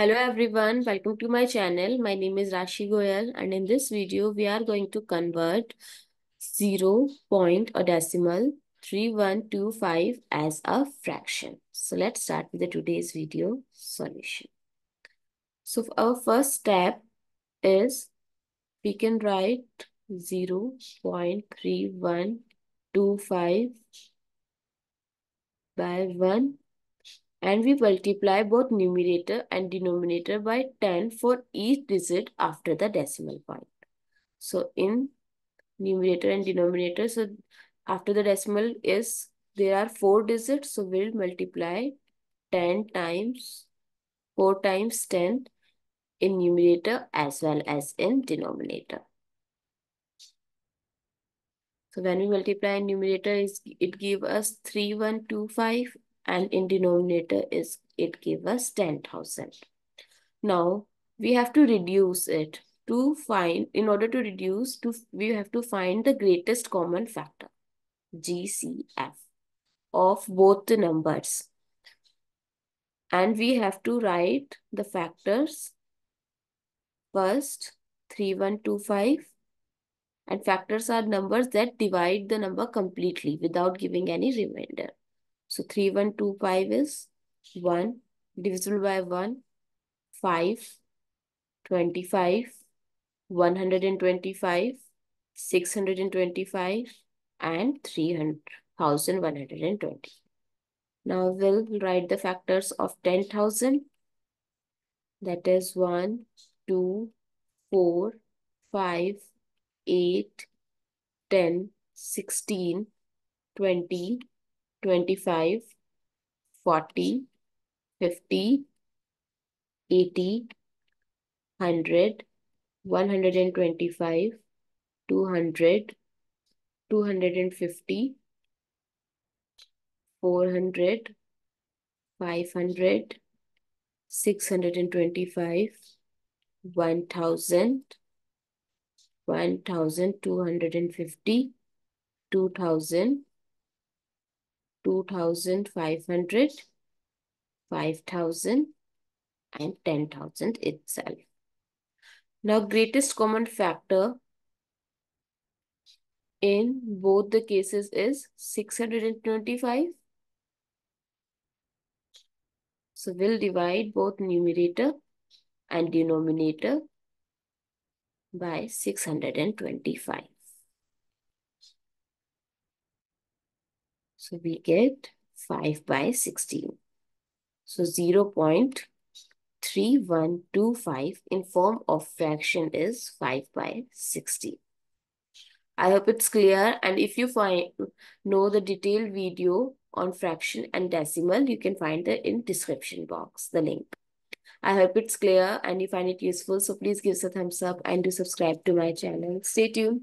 Hello everyone, welcome to my channel. My name is Rashi Goel and in this video we are going to convert 0 point or decimal 3125 as a fraction. So let's start with the today's video solution. So our first step is we can write 0 0.3125 by 1 and we multiply both numerator and denominator by 10 for each digit after the decimal point. So in numerator and denominator, so after the decimal is, there are four digits, so we'll multiply 10 times, 4 times 10 in numerator as well as in denominator. So when we multiply in numerator, it gives us 3125 and in denominator is it give us 10,000. Now we have to reduce it to find in order to reduce to we have to find the greatest common factor GCF of both the numbers. And we have to write the factors first 3125 and factors are numbers that divide the number completely without giving any remainder so 3125 is 1 divisible by 1, 5, 25, 125, 625 and 3120. Now we'll write the factors of 10,000. That is 1, 2, 4, 5, 8, 10, 16, 20, 25, 40, 50, 80, 100, 125, 200, 250, 400, 500, 625, 1000, 1250, 2000, 2,500, 5,000 and 10,000 itself. Now greatest common factor in both the cases is 625. So we'll divide both numerator and denominator by 625. So we get 5 by 16. So 0 0.3125 in form of fraction is 5 by 16. I hope it's clear and if you find know the detailed video on fraction and decimal, you can find it in description box, the link. I hope it's clear and you find it useful. So please give us a thumbs up and do subscribe to my channel. Stay tuned.